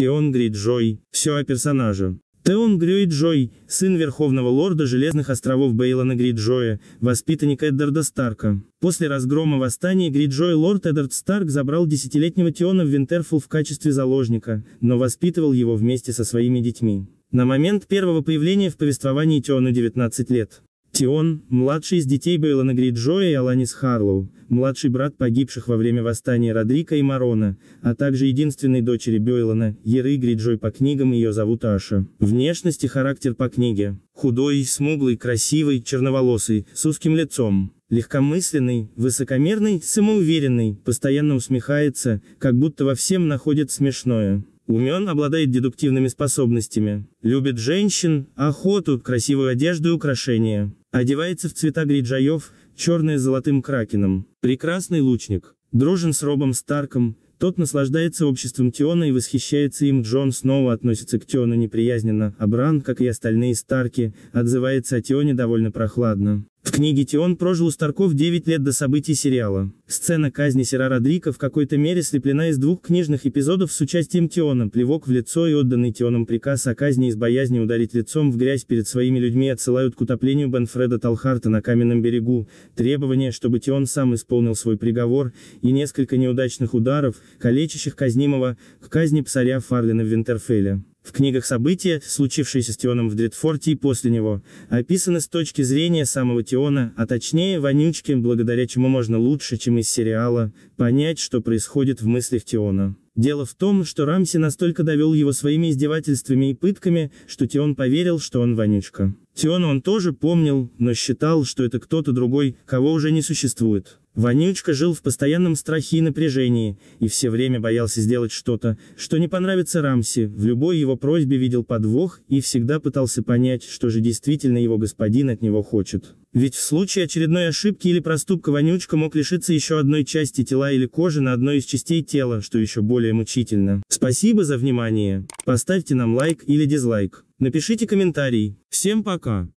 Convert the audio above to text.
Теон Гриджой. Все о персонаже. Теон Грейджой, сын Верховного Лорда Железных островов Бейлона Гриджоя, воспитанник Эддарда Старка. После разгрома восстания Гриджоя лорд Эддард Старк забрал десятилетнего Теона в Винтерфелл в качестве заложника, но воспитывал его вместе со своими детьми. На момент первого появления в повествовании Теону 19 лет. Тион, младший из детей Бейлона Гриджоя и Аланис Харлоу, младший брат погибших во время восстания Родрика и Марона, а также единственной дочери Бейлона, Еры Гриджой по книгам ее зовут Аша. Внешность и характер по книге. Худой, смуглый, красивый, черноволосый, с узким лицом. Легкомысленный, высокомерный, самоуверенный, постоянно усмехается, как будто во всем находит смешное. Умен, обладает дедуктивными способностями. Любит женщин, охоту, красивую одежду и украшения. Одевается в цвета гриджаев, черное с золотым кракеном. Прекрасный лучник. Дружен с Робом Старком, тот наслаждается обществом Тиона и восхищается им. Джон снова относится к Тиону неприязненно, а Бран, как и остальные Старки, отзывается о Тионе довольно прохладно. В книге Тион прожил у Старков 9 лет до событий сериала. Сцена казни Сера Родрика в какой-то мере слеплена из двух книжных эпизодов с участием Тиона, плевок в лицо и отданный Тионом приказ о казни из боязни ударить лицом в грязь перед своими людьми отсылают к утоплению Бенфреда Талхарта на каменном берегу, требование, чтобы Тион сам исполнил свой приговор, и несколько неудачных ударов, калечащих казнимого, к казни псаря Фарлина в Винтерфелле. В книгах события, случившиеся с Тионом в Дредфорте и после него, описаны с точки зрения самого Тиона, а точнее Вонючки, благодаря чему можно лучше, чем из сериала, понять, что происходит в мыслях Тиона. Дело в том, что Рамси настолько довел его своими издевательствами и пытками, что Тион поверил, что он вонючка. Тиона он тоже помнил, но считал, что это кто-то другой, кого уже не существует. Вонючка жил в постоянном страхе и напряжении, и все время боялся сделать что-то, что не понравится Рамси, в любой его просьбе видел подвох и всегда пытался понять, что же действительно его господин от него хочет. Ведь в случае очередной ошибки или проступка Вонючка мог лишиться еще одной части тела или кожи на одной из частей тела, что еще более мучительно. Спасибо за внимание. Поставьте нам лайк или дизлайк. Напишите комментарий. Всем пока.